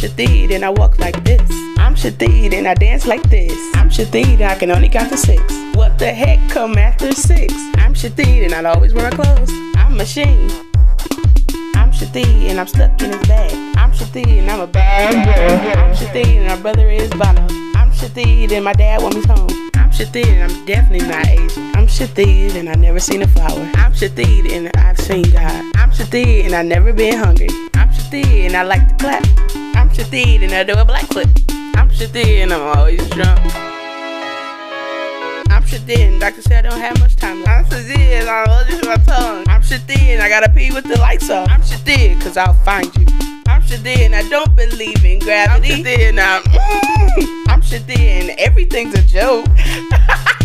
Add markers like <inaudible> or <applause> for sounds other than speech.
Shethead and I walk like this. I'm Shethead and I dance like this. I'm Shethead, I can only count to six. What the heck come after six? I'm Shethead and I always wear my clothes. I'm machine. I'm Shethead and I'm stuck in his bag. I'm Shethead and I'm a bad girl. I'm Shethead and my brother is Bono. I'm Shethead and my dad want me home. I'm Shethead and I'm definitely not Asian. I'm Shethead and I've never seen a flower. I'm Shethead and I've seen God. I'm Shethead and I've never been hungry. I'm Shethead and I like to clap. I'm Shethead and I do a black foot. I'm Shethead and I'm always drunk. I'm Shethead and doctor said I don't have much time left. I'm Shethead and I'm to my tongue. I'm Shethead and I gotta pee with the lights off. I'm Shethead cause I'll find you. I'm Shethead and I don't believe in gravity. I'm Shethead and I'm, mm, I'm Shethead and everything's a joke. <laughs>